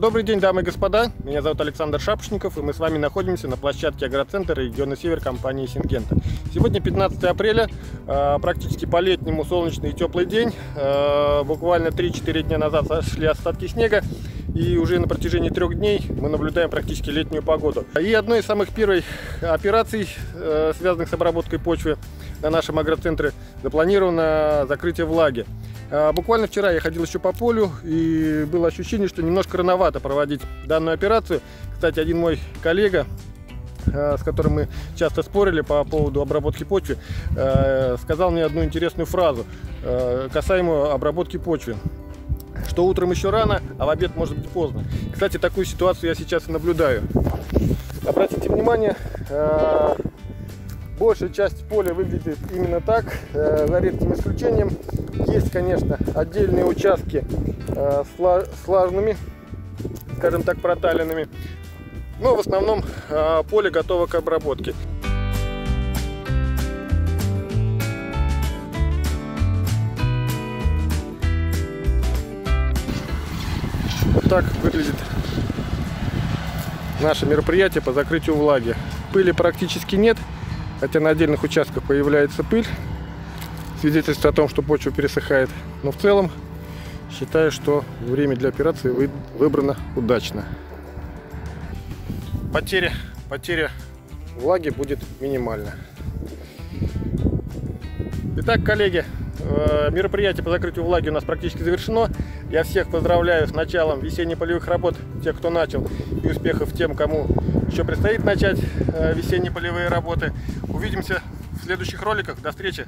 Добрый день, дамы и господа. Меня зовут Александр Шапошников, и мы с вами находимся на площадке агроцентра региона Север компании Сингента. Сегодня 15 апреля, э, практически по-летнему солнечный и теплый день. Э, буквально 3-4 дня назад сошли остатки снега, и уже на протяжении трех дней мы наблюдаем практически летнюю погоду. И одной из самых первых операций, э, связанных с обработкой почвы на нашем агроцентре, запланировано закрытие влаги. А, буквально вчера я ходил еще по полю, и было ощущение, что немножко рановато проводить данную операцию. Кстати, один мой коллега, а, с которым мы часто спорили по поводу обработки почвы, а, сказал мне одну интересную фразу касаемо обработки почвы что утром еще рано, а в обед может быть поздно. Кстати, такую ситуацию я сейчас и наблюдаю. Обратите внимание, большая часть поля выглядит именно так, за редким исключением. Есть, конечно, отдельные участки э, с влажными, скажем так, проталинами. Но в основном э, поле готово к обработке. Вот так выглядит наше мероприятие по закрытию влаги. Пыли практически нет, хотя на отдельных участках появляется пыль свидетельство о том, что почва пересыхает. Но в целом считаю, что время для операции выбрано удачно. Потеря, потеря влаги будет минимальна. Итак, коллеги, мероприятие по закрытию влаги у нас практически завершено. Я всех поздравляю с началом весенне-полевых работ, тех, кто начал, и успехов тем, кому еще предстоит начать э, весенне-полевые работы. Увидимся в следующих роликах. До встречи!